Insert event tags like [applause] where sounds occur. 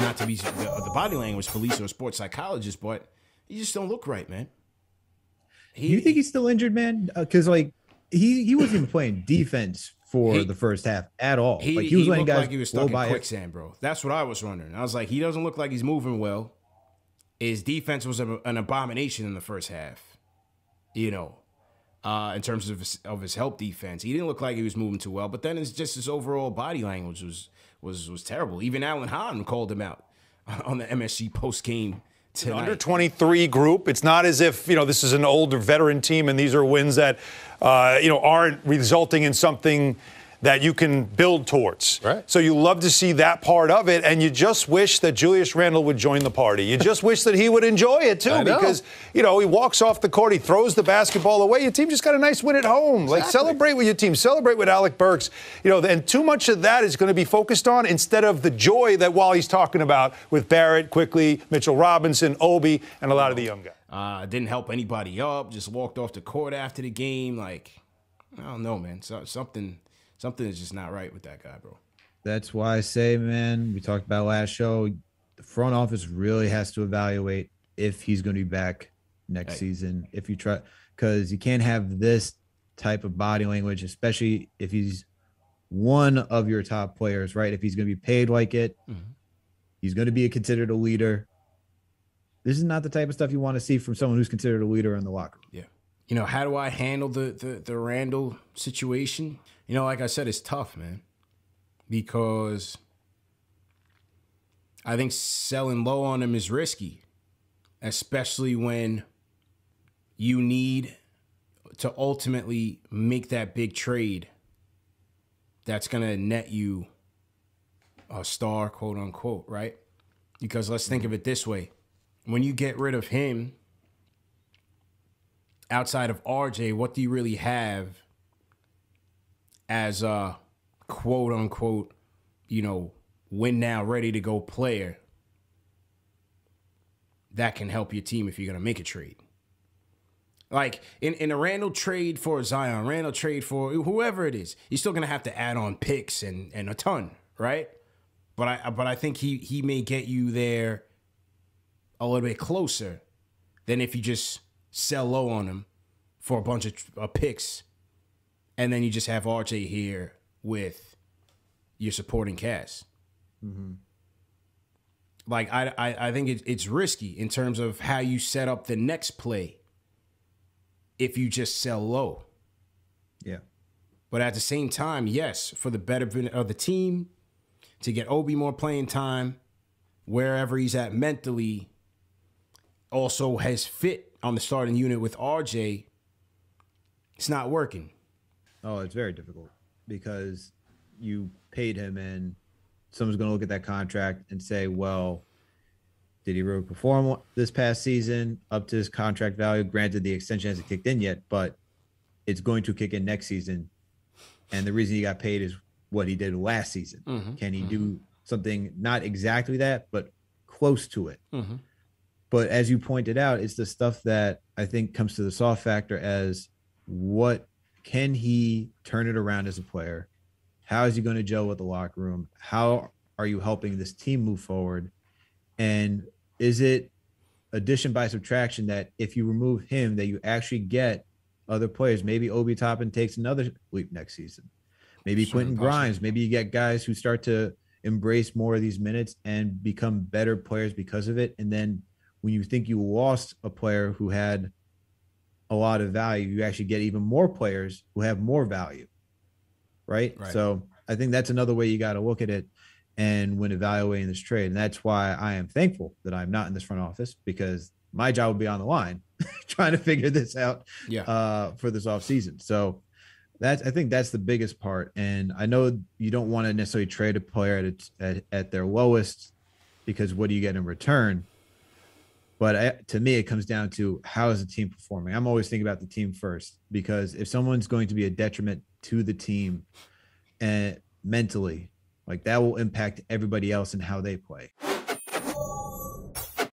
not to be the, the body language police or sports psychologist, but he just don't look right, man. He, you think he's still injured, man? Because uh, like he he wasn't even playing defense for he, the first half at all. He, like he was he letting guys like he was stuck in quicksand, bro. That's what I was wondering. I was like, he doesn't look like he's moving well. His defense was a, an abomination in the first half. You know, uh, in terms of his, of his help defense, he didn't look like he was moving too well. But then it's just his overall body language was was was terrible. Even Alan Hahn called him out [laughs] on the MSG post game Tonight. Under 23 group. It's not as if, you know, this is an older veteran team and these are wins that, uh, you know, aren't resulting in something that you can build towards. Right. So you love to see that part of it, and you just wish that Julius Randle would join the party. You just wish that he would enjoy it too, because you know he walks off the court, he throws the basketball away. Your team just got a nice win at home. Exactly. Like celebrate with your team, celebrate with Alec Burks. You know, and too much of that is going to be focused on instead of the joy that Wally's talking about with Barrett, Quickley Mitchell Robinson, Obi, and a lot of the young guys. Uh, didn't help anybody up. Just walked off the court after the game. Like I don't know, man. So, something something is just not right with that guy, bro. That's why I say, man, we talked about last show. The front office really has to evaluate if he's going to be back next hey. season. If you try, because you can't have this type of body language, especially if he's one of your top players, right? If he's going to be paid like it, mm-hmm. he's going to be considered a leader. This is not the type of stuff you want to see from someone who's considered a leader in the locker room. Yeah. You know, how do I handle the the, the Randle situation? You know, like I said, it's tough, man, because I think selling low on him is risky, especially when you need to ultimately make that big trade that's going to net you a star, quote unquote, right? Because let's think of it this way when you get rid of him, outside of RJ, what do you really have as a quote unquote, you know, win now, ready to go player that can help your team if you're gonna make a trade. Like in, in a Randle trade for Zion, Randle trade for whoever it is, you're still gonna have to add on picks and, and a ton, right? But I but I think he he may get you there a little bit closer than if you just sell low on him for a bunch of uh, picks and then you just have RJ here with your supporting cast. Mm-hmm. Like I, I, I think it, it's risky in terms of how you set up the next play. If you just sell low, yeah. But at the same time, yes, for the betterment of the team, to get Obi more playing time, wherever he's at mentally, also has fit on the starting unit with RJ. It's not working. Oh, it's very difficult because you paid him and someone's going to look at that contract and say, well, did he really perform this past season up to his contract value? Granted, the extension hasn't kicked in yet, but it's going to kick in next season. And the reason he got paid is what he did last season. Mm-hmm, Can he mm-hmm. do something not exactly that, but close to it? Mm-hmm. But as you pointed out, it's the stuff that I think comes to the soft factor as what can he turn it around as a player? How is he going to gel with the locker room? How are you helping this team move forward? And is it addition by subtraction that if you remove him, that you actually get other players? Maybe Obi Toppin takes another leap next season. Maybe sure, Quentin Grimes. Maybe you get guys who start to embrace more of these minutes and become better players because of it. And then when you think you lost a player who had a lot of value, you actually get even more players who have more value. Right. right. So I think that's another way you got to look at it. And when evaluating this trade, and that's why I am thankful that I'm not in this front office because my job would be on the line [laughs] trying to figure this out yeah. uh, for this off season. So that's I think that's the biggest part. And I know you don't want to necessarily trade a player at, at, at their lowest because what do you get in return? But I, to me, it comes down to how is the team performing. I'm always thinking about the team first because if someone's going to be a detriment to the team and mentally, like that will impact everybody else and how they play.